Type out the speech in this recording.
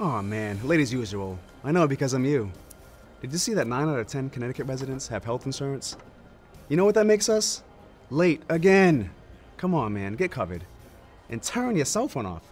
Oh man, late as usual. I know because I'm you. Did you see that 9 out of 10 Connecticut residents have health insurance? You know what that makes us? Late again. Come on, man, get covered. And turn your cell phone off.